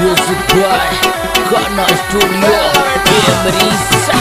Music by Kana Studio Memories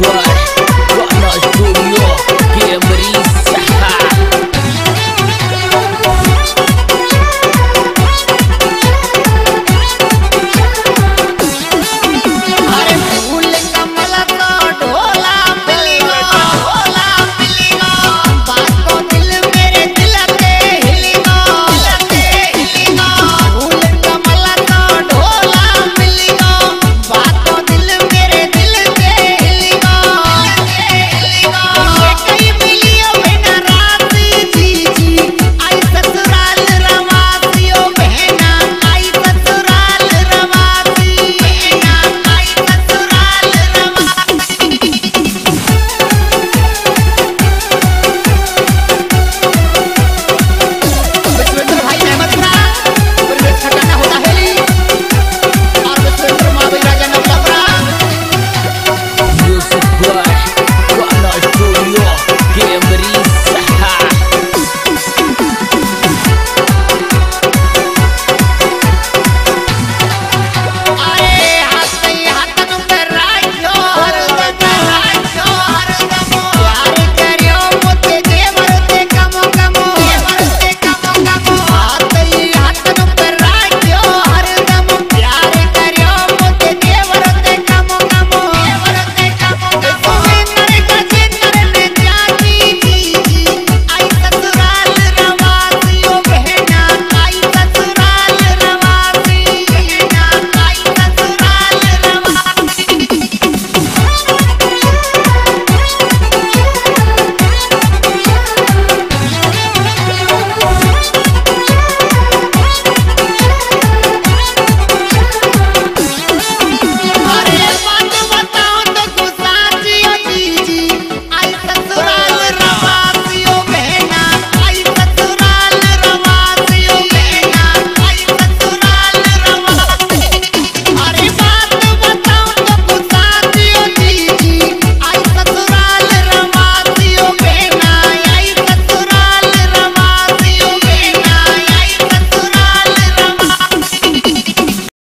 what?